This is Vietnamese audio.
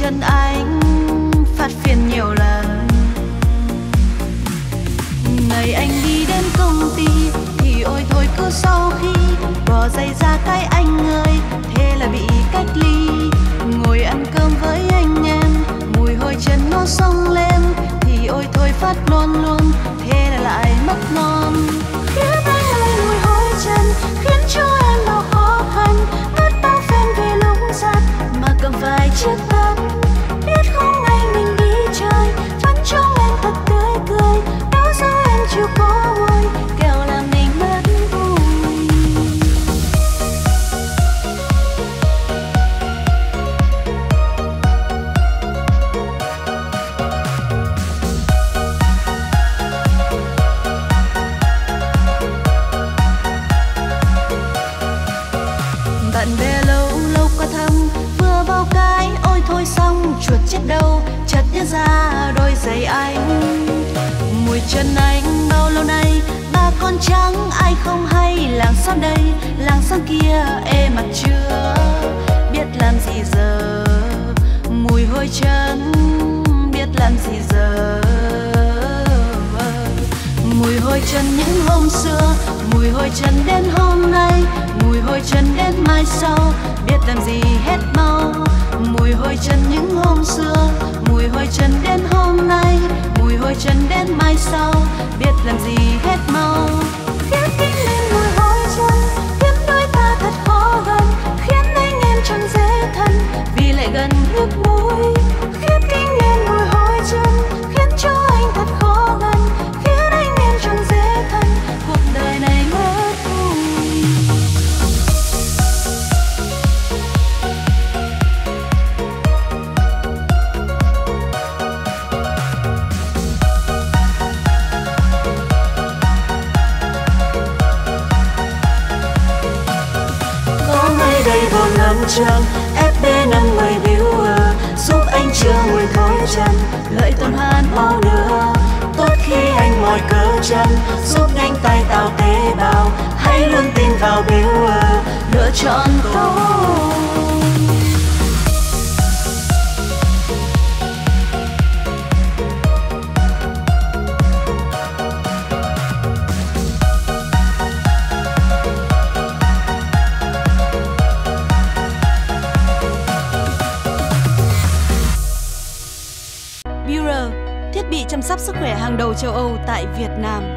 chân anh phát phiền nhiều lần. Bạn bè lâu lâu qua thăm. Vừa bao cái, ôi thôi xong, chuột chết đâu. Chặt nhớ ra đôi giày anh. Mùi chân anh bao lâu nay, ba con trắng, ai không hay. Làng xóm đây, làng xóm kia, ê, mặt chưa biết làm gì giờ. Mùi hôi chân biết làm gì giờ. Mùi hôi chân những hôm xưa, mùi hôi chân đến hôm nay. Mùi hôi chân đến làm gì hết mau. Mùi hôi chân những hôm xưa, mùi hôi chân đến hôm nay, mùi hôi chân đến mai sau. Biết làm gì hết mau. Vào fb năm mươi ơ giúp anh chưa mùi thối chân lợi tuần hoàn mau nữa tốt khi anh mỏi cơ chân. Giúp nhanh tay tạo tế bào, hãy luôn tin vào Viewer thiết bị chăm sóc sức khỏe hàng đầu châu Âu tại Việt Nam.